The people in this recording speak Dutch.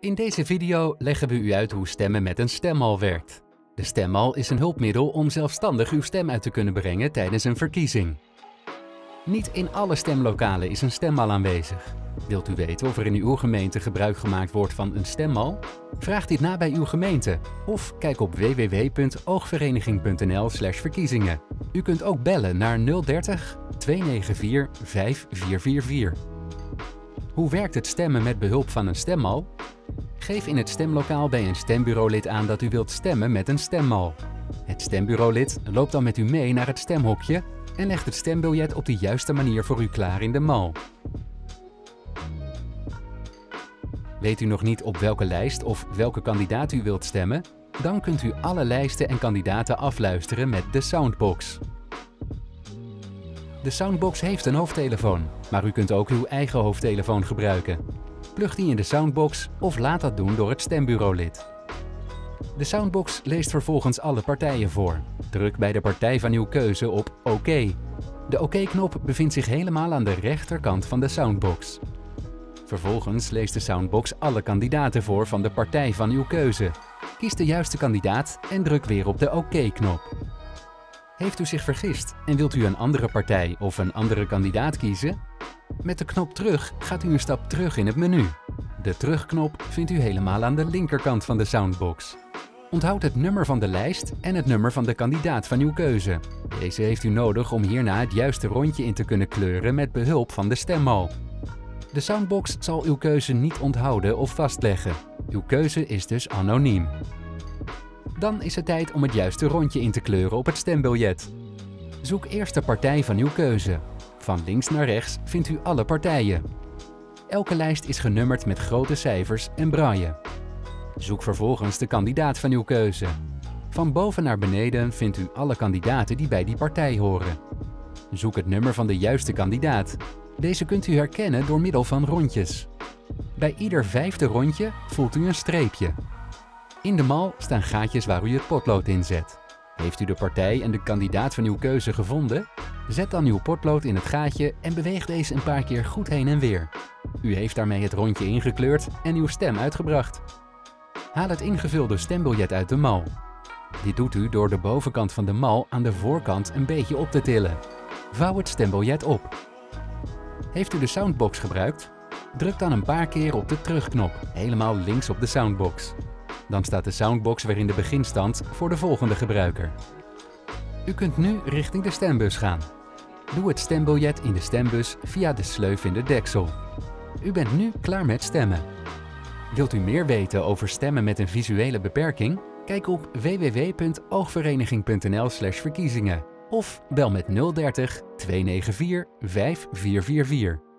In deze video leggen we u uit hoe stemmen met een stemmal werkt. De stemmal is een hulpmiddel om zelfstandig uw stem uit te kunnen brengen tijdens een verkiezing. Niet in alle stemlokalen is een stemmal aanwezig. Wilt u weten of er in uw gemeente gebruik gemaakt wordt van een stemmal? Vraag dit na bij uw gemeente of kijk op www.oogvereniging.nl/verkiezingen. U kunt ook bellen naar 030 294 5444. Hoe werkt het stemmen met behulp van een stemmal? Geef in het stemlokaal bij een stembureaulid aan dat u wilt stemmen met een stemmal. Het stembureaulid loopt dan met u mee naar het stemhokje en legt het stembiljet op de juiste manier voor u klaar in de mal. Weet u nog niet op welke lijst of welke kandidaat u wilt stemmen? Dan kunt u alle lijsten en kandidaten afluisteren met de Soundbox. De Soundbox heeft een hoofdtelefoon, maar u kunt ook uw eigen hoofdtelefoon gebruiken. Plug die in de Soundbox of laat dat doen door het stembureaulid. De Soundbox leest vervolgens alle partijen voor. Druk bij de partij van uw keuze op OK. De OK-knop bevindt zich helemaal aan de rechterkant van de Soundbox. Vervolgens leest de Soundbox alle kandidaten voor van de partij van uw keuze. Kies de juiste kandidaat en druk weer op de OK-knop. Heeft u zich vergist en wilt u een andere partij of een andere kandidaat kiezen? Met de knop terug gaat u een stap terug in het menu. De terugknop vindt u helemaal aan de linkerkant van de Soundbox. Onthoud het nummer van de lijst en het nummer van de kandidaat van uw keuze. Deze heeft u nodig om hierna het juiste rondje in te kunnen kleuren met behulp van de stemmal. De Soundbox zal uw keuze niet onthouden of vastleggen. Uw keuze is dus anoniem. Dan is het tijd om het juiste rondje in te kleuren op het stembiljet. Zoek eerst de partij van uw keuze. Van links naar rechts vindt u alle partijen. Elke lijst is genummerd met grote cijfers en braille. Zoek vervolgens de kandidaat van uw keuze. Van boven naar beneden vindt u alle kandidaten die bij die partij horen. Zoek het nummer van de juiste kandidaat. Deze kunt u herkennen door middel van rondjes. Bij ieder vijfde rondje voelt u een streepje. In de mal staan gaatjes waar u het potlood in zet. Heeft u de partij en de kandidaat van uw keuze gevonden? Zet dan uw potlood in het gaatje en beweeg deze een paar keer goed heen en weer. U heeft daarmee het rondje ingekleurd en uw stem uitgebracht. Haal het ingevulde stembiljet uit de mal. Dit doet u door de bovenkant van de mal aan de voorkant een beetje op te tillen. Vouw het stembiljet op. Heeft u de Soundbox gebruikt? Druk dan een paar keer op de terugknop, helemaal links op de Soundbox. Dan staat de Soundbox weer in de beginstand voor de volgende gebruiker. U kunt nu richting de stembus gaan. Doe het stembiljet in de stembus via de sleuf in de deksel. U bent nu klaar met stemmen. Wilt u meer weten over stemmen met een visuele beperking? Kijk op www.oogvereniging.nl/verkiezingen of bel met 030 294 5444.